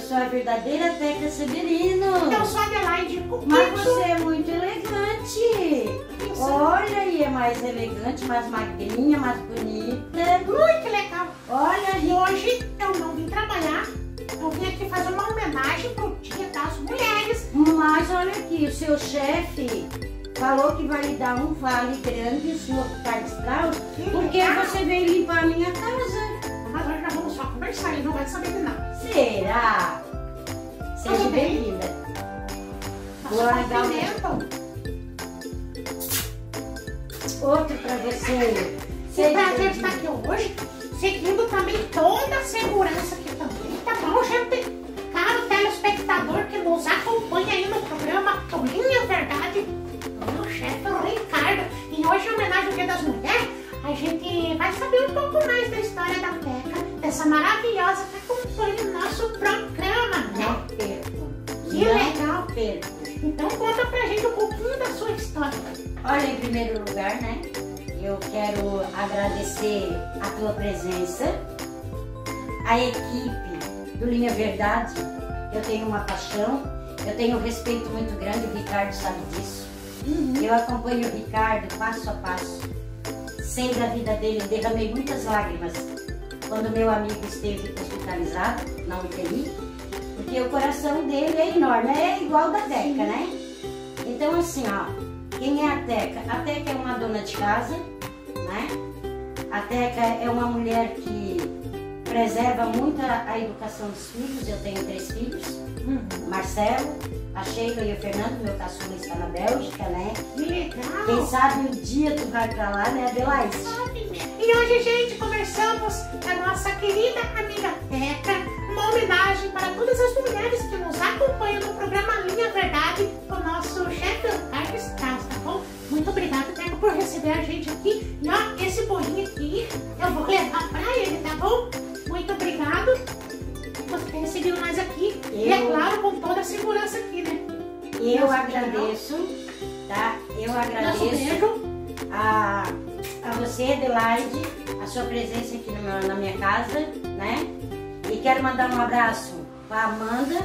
sou a verdadeira Teca Severino. Eu sou a Adelaide Mas você é muito elegante. Olha aí, é mais elegante, mais magrinha, mais bonita. Ui, que legal. Olha E hoje eu não vim trabalhar. Eu vim aqui fazer uma homenagem pro Dia das Mulheres. Mas olha aqui, o seu chefe falou que vai lhe dar um vale grande, o senhor Strauss, Que porque legal. você veio limpar a minha casa. Bem. legal. cumprimentam. Outro pra você. Que Seja prazer estar aqui hoje, seguindo também toda a segurança aqui também, tá bom, gente? Caro telespectador que nos acompanha aí no programa Tolinha Verdade, o chefe é o Ricardo. E hoje, em homenagem ao Dia das Mulheres, a gente vai saber um pouco mais da história da Teca, dessa maravilhosa que acompanha o nosso programa, perco. Então conta pra gente um pouquinho da sua história. Olha, em primeiro lugar, né? Eu quero agradecer a tua presença, a equipe do Linha Verdade. Eu tenho uma paixão, eu tenho um respeito muito grande, o Ricardo sabe disso. Eu acompanho o Ricardo passo a passo. Sei da vida dele, derramei muitas lágrimas quando meu amigo esteve hospitalizado na UTI, porque o coração dele é enorme, é igual da Teca, né? Então assim, ó, quem é a Teca? A Teca é uma dona de casa, né? A Teca é uma mulher que preserva muito a, a educação dos filhos, eu tenho três filhos, Marcelo, a Sheila e o Fernando, meu caçula está na Bélgica, né? Que legal! Quem sabe um dia tu vai pra lá, né, Adelaide? E hoje, gente, conversamos com a nossa querida amiga Teca, uma homenagem para todas as mulheres que nos acompanham no programa Linha Verdade, com o nosso chefe Ricardo Strauss, tá bom? Muito obrigada, Teca, por receber a gente aqui. E ó, esse bolinho aqui eu vou levar pra ele, tá bom? Muito obrigado por ter recebido nós aqui. E é Eu- claro, com toda a segurança aqui, né? Eu Nosso agradeço, tá? Eu agradeço a, a você, Adelaide, a sua presença aqui na minha casa, né? E quero mandar um abraço para Amanda,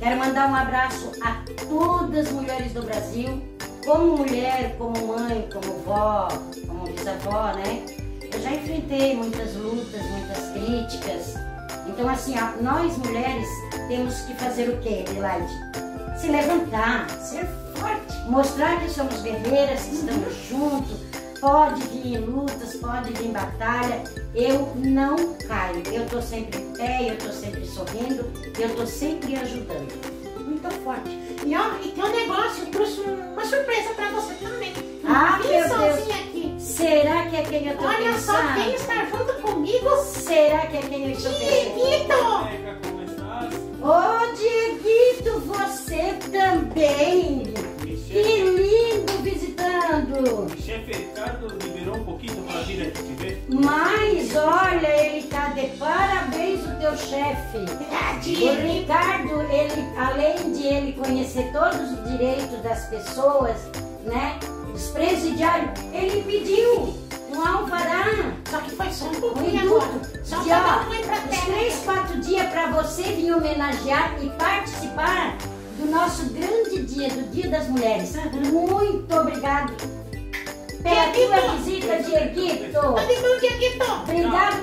quero mandar um abraço a todas as mulheres do Brasil, como mulher, como mãe, como vó, como bisavó, né? Eu já enfrentei muitas lutas, muitas críticas. Então, assim, nós mulheres temos que fazer o quê, Adelaide? Se levantar, ser forte, mostrar que somos guerreiras, que estamos juntos, pode vir em lutas, pode vir em batalha. Eu não caio, eu tô sempre em pé, eu tô sempre sorrindo, eu tô sempre ajudando. Muito forte. E ó, e tem um negócio, eu trouxe uma surpresa pra você também. Ah, Uma meu missãozinha aqui. Será que é quem eu tô Olha só quem está junto comigo. Será que é quem eu estou pensando? Dieguito! Ô, Dieguito, você também! Teu chefe. O. Ricardo, ele, além de ele conhecer todos os direitos das pessoas, né? Os presidiários, ele pediu um alvará, Só que foi só um um pouquinho induto. agora. Só de, ó, um uns três, quatro dias para você vir homenagear e participar do nosso grande dia, do Dia das Mulheres. Muito obrigado pela tua visita, Dieguito. Cadê meu Dieguito? Obrigado